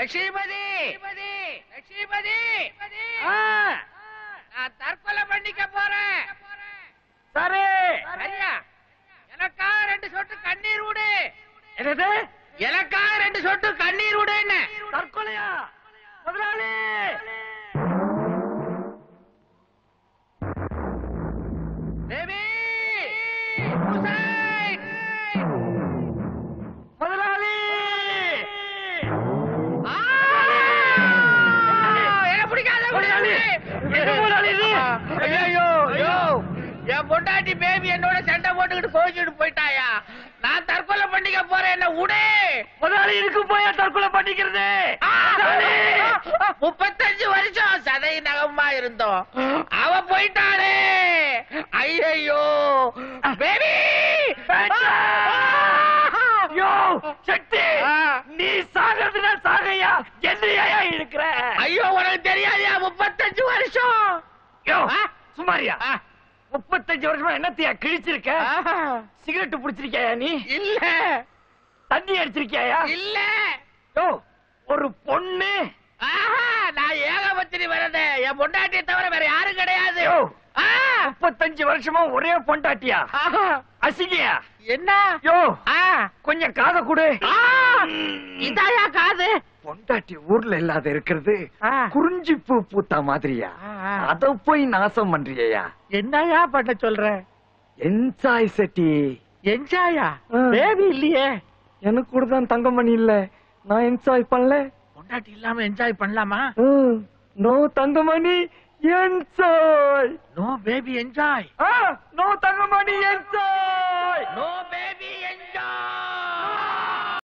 லட்சுமிபதி! லட்சுமிபதி! நான் தற்கொலை பண்ணிக்க போறேன். சரி! சரியா? எனக்காக ரெண்டு சொட்டு கண்ணீர் விடு என்னது? எனக்காக ரெண்டு சொட்டு கண்ணீர் விடு என்ன தற்கொலையா? ஐயோ ஐயோ. என் பொண்டாட்டி பேபி என்னோட சண்டை போட்டுக்கிட்டு கோச்சிட்டு போயிட்டாயா? நான் தற்கொலை பண்ணிக்க போறேன் என்ன உடே? முதலாளி இருக்கு போய் தற்கொலை பண்ணிக்கிறது! முப்பத்தஞ்சு வருஷம் சதை நகமா இருந்தோம். அவ போயிட்டாளே. ஐயோ பேபி சக்தி நீ சாகிறதுனா சாகையா? என்னையா இருக்கிற? ஐயோ உனக்கு தெரியாதியா? முப்பத்தஞ்சு வருஷம்? சுமாரியா. முப்பத்தஞ்சு வருஷமா என்னத்தையா கிழிச்சிருக்க. சிகரெட் புடிச்சிருக்கியா நீ? இல்ல. தண்ணி அடிச்சிருக்கியா இல்ல. ஒரு பொண்ணு. நான் ஏகபத்திரி வரது என் பொண்டாட்டியை தவிர வேற யாரும் கிடையாது. முப்பத்தஞ்சு வருஷமா ஒரே பொண்டாட்டியா. அசிங்கியா? என்ன? யோ ஆ, கொஞ்சம் காத கொடு. இதாயா காது? பொண்டாட்டி ஊர்ல இல்லாத இருக்கிறது. குறிஞ்சி பூ பூத்த மாதிரியா. அத போய் நாசம் பண்றியா என்னயா பண்ண சொல்ற? என்ஜாய் செட்டி. என்ஜாயா. பேபி இல்லையே. எனக்கு கூட தான் தங்கமணி இல்ல. நான் என்ஜாய் பண்ணல. பொண்டாட்டி இல்லாம என்ஜாய் பண்ணலாமா? No Thangamani enjoy no baby enjoy no Thangamani enjoy